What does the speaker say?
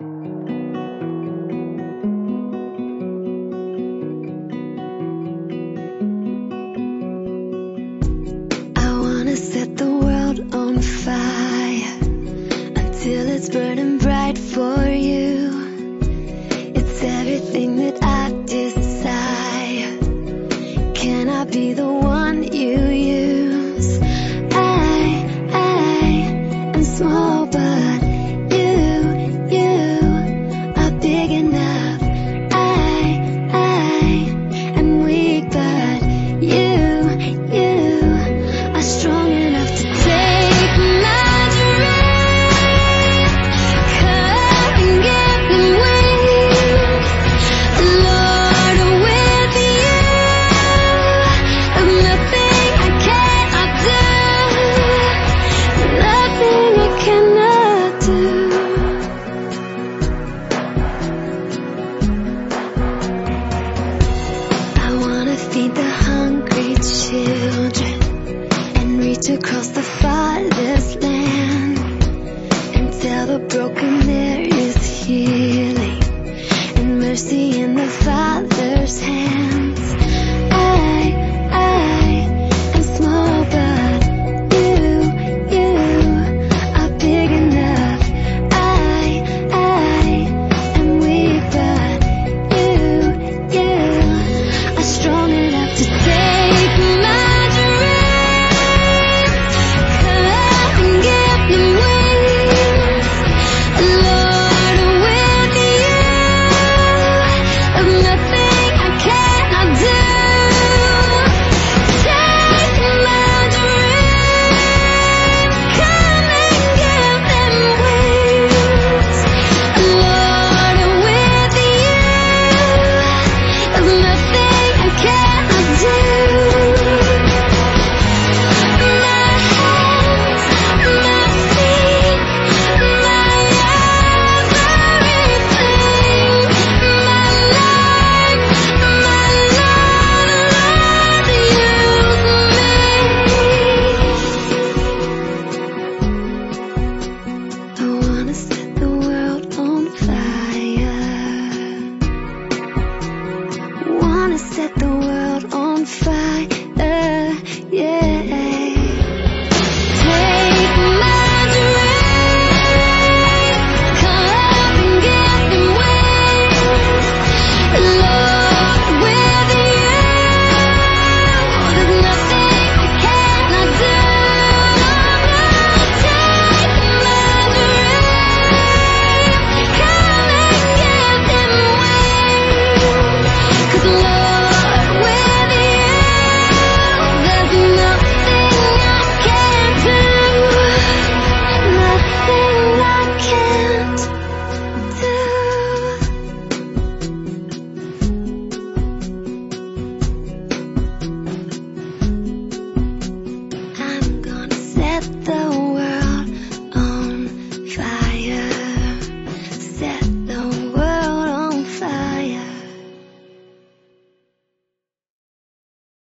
I wanna set the world on fire until it's burning. free children and reach across the farthest land and tell the broken there is healing and mercy in the Father's hand.